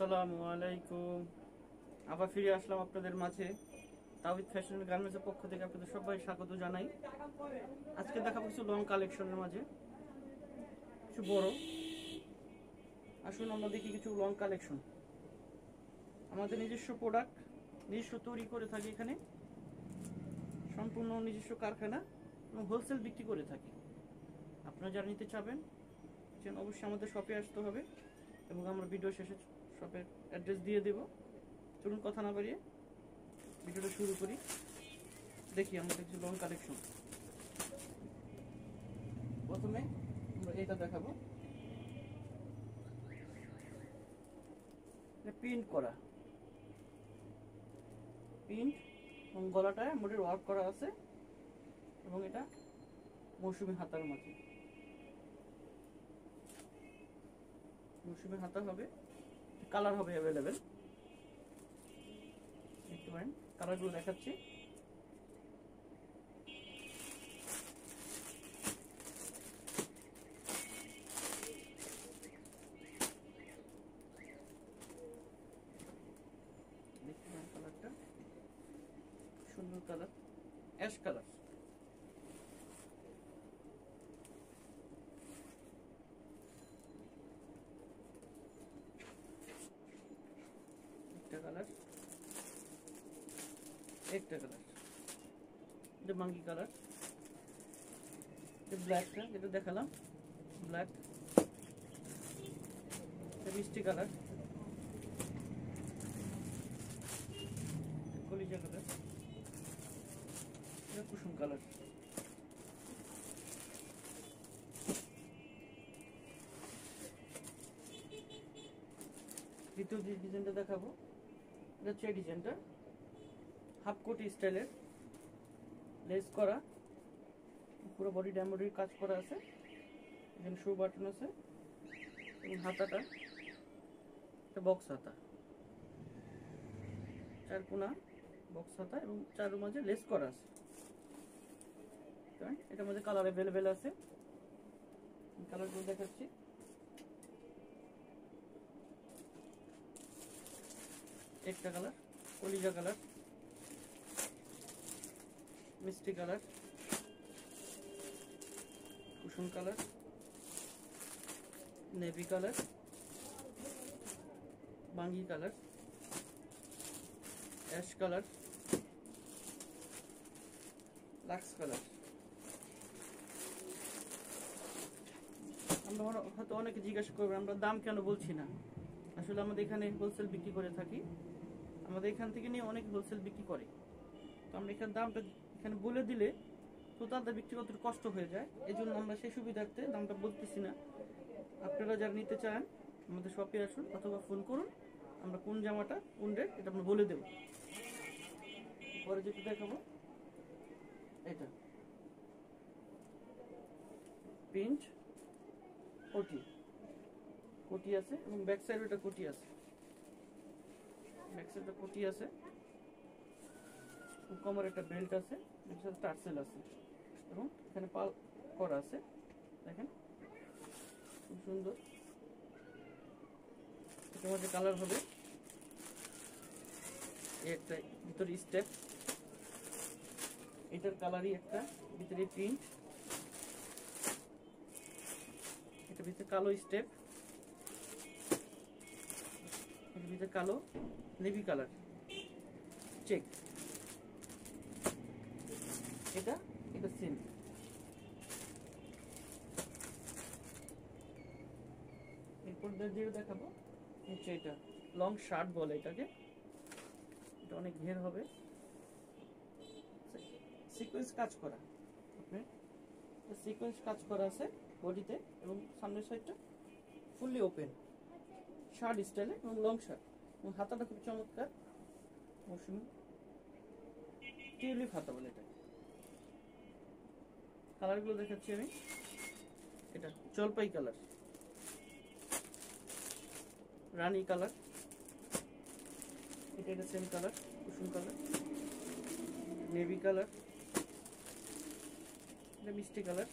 আসসালামু আলাইকুম। আবার ফিরে আসলাম আপনাদের মাঝে। তাওহিদ ফ্যাশন গার্মেন্টসের পক্ষ থেকে আপনাদের সবাই স্বাগত জানাই। আজকে দেখাবো কিছু লং কালেকশনের মাঝে। কিছু বড়। আসুন আমরা দেখি কিছু লং কালেকশন আমাদের নিজস্ব প্রোডাক্ট নিজস্ব তৈরি করে থাকি এখানে। সম্পূর্ণ নিজস্ব কারখানা এবং হোলসেল বিক্রি করে থাকি। আপনারা যারা নিতে চাবেন, অবশ্যই আমাদের শপে আসতে হবে এবং আমরা ভিডিও শেষে শপের অ্যাড্রেস দিয়ে দেব। চলুন কথা না বাড়িয়ে ভিডিওটা শুরু করি। দেখি আমাদের কিছু লং কালেকশন প্রথমে আমরা এটা দেখাবো। প্রিন্ট করা। প্রিন্ট এবং গলাটায় মোটের ওয়ার্ক করা আছে এবং এটা মৌসুমি হাতার মাঝে। মৌসুমি হাতা হবে। কালার হবে অ্যাভেলেবেল দেখতে পারেন কালারগুলো দেখাচ্ছি। কালারটা সুন্দর কালার অ্যাশ কালার একটা কালার একটা কালার এটা মাঙ্কি কালার ব্ল্যাকটা যেটা দেখালাম। ব্ল্যাক মিষ্টি কালার কলিজা কালার এটা কুসুম কালার দ্বিতীয় যে ডিজাইনটা দেখাবো এটা হচ্ছে ডিজাইনটা হাফ কোটি স্টাইলের লেস করা। পুরো বডি ড্যামোডির কাজ করা আছে। এখানে শু বাটন আছে এবং হাতাটা। একটা বক্স হাতা। চার কোনা বক্স হাতা এবং চার মাঝে লেস করা আছে। এটার মধ্যে কালার অ্যাভেলেবেল আছে। কালারগুলো দেখাচ্ছি। একটা কালার, কলিজা কালার, মিষ্টি কালার, কুসুম কালার, নেভি কালার, বাঙ্গি colour, ash colour, Lux colour. আমরা হয়তো অনেকে জিজ্ঞাসা করবেন আমরা দাম কেন বলছি না? আসলে আমাদের এখানে হোলসেল বিক্রি করে থাকি। আমাদের এখান থেকে নিয়ে অনেক হোলসেল বিক্রি করে। তো আমরা এখানে দামটা এখানে বলে দিলে তো বিক্রি করতে কষ্ট হয়ে যায়। এই জন্য আমরা সেই সুবিধার্থে দামটা বলতেছি না। আপনারা যারা নিতে চান, আমাদের শপে আসুন অথবা ফোন করুন। আমরা কোন জামাটা, কোন রেট এটা আমরা বলে দেব। পরে যেটা দেখাবো, এটা। প্রিন্ট কোটি। কোটি আছে এবং ব্যাক সাইডে এটা কোটি আছে। ব্যাক সাইডে কোটি আছে। কোমর একটা বেল্ট আছে, এর টার্সেল আছে। এবং এখানে পাল করা আছে, দেখেন। খুব সুন্দর। এটার মধ্যে কালার হবে একটা ভিতরে স্টেপ এটার কালারই একটা, ভিতরে প্রিন্ট এটা ভিতরে কালো স্টেপ ভিতরে কালো নেভি কালার চেক এটা এটা সেম এরপর যেটা দেখাবো, হচ্ছে এটা। লং শার্ট বলে এটাকে। এটা অনেক ঘের হবে। সিকোয়েন্স কাজ করা। সিকোয়েন্স কাজ করা আছে বডিতে এবং সামনের সাইডটা ফুললি ওপেন শার্ট স্টাইলে এবং লং শার্ট এবং হাতাটা খুব চমৎকার। মৌসুমি টিউলিপ হাতা বলে এটা কালারগুলো দেখাচ্ছি আমি। এটা জলপাই কালার রানী কালার এটা এটা সেম কালার কুসুম কালার নেভি কালার এটা মিষ্টি কালার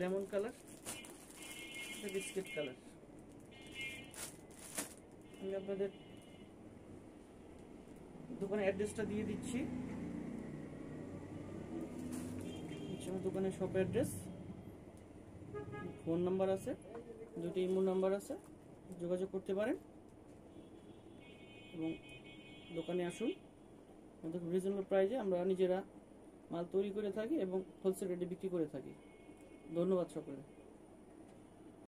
লেমন কালার এটা বিস্কিট কালার আমি আপনাদের দোকানের অ্যাড্রেসটা দিয়ে দিচ্ছি। দোকানের শপ অ্যাড্রেস ফোন নাম্বার আছে, দুটি ইমো নাম্বার আছে, যোগাযোগ করতে পারেন। এবং দোকানে আসুন। আমাদের রিজনেবল প্রাইসে আমরা নিজেরা মাল তৈরি করে থাকি এবং হোলসেল রেটে বিক্রি করে থাকি। ধন্যবাদ সকলে।